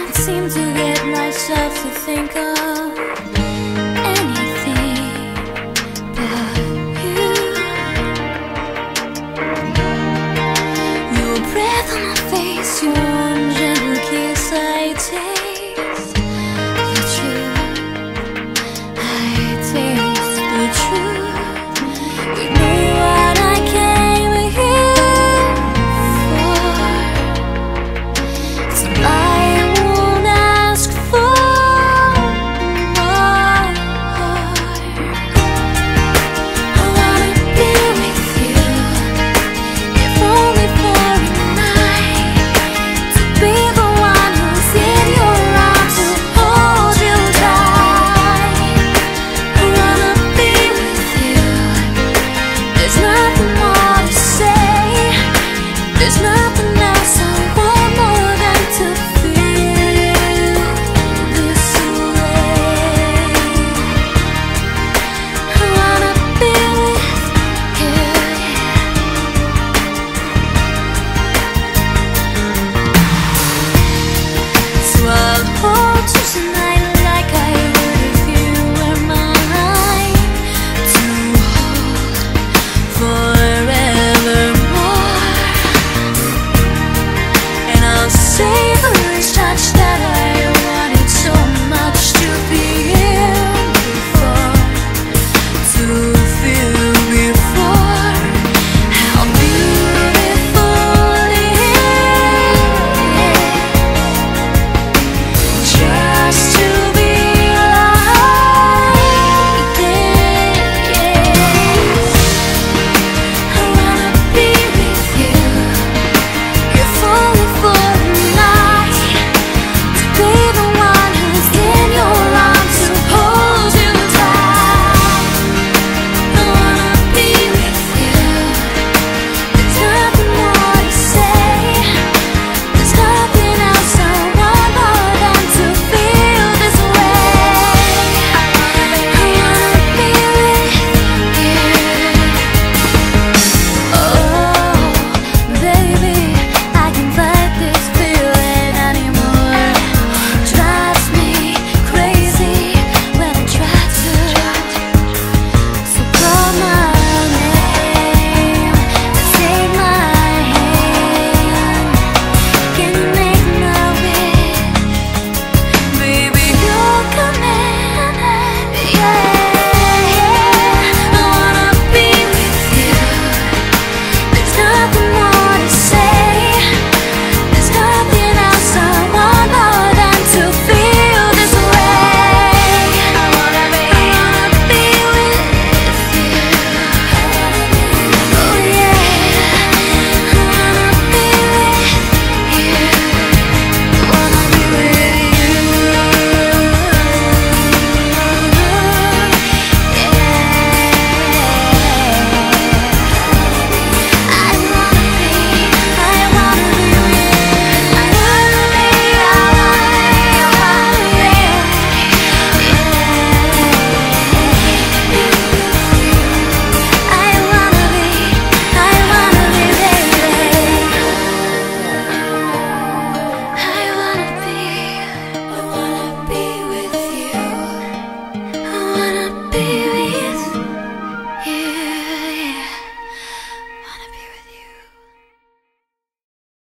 Can't seem to get myself to think of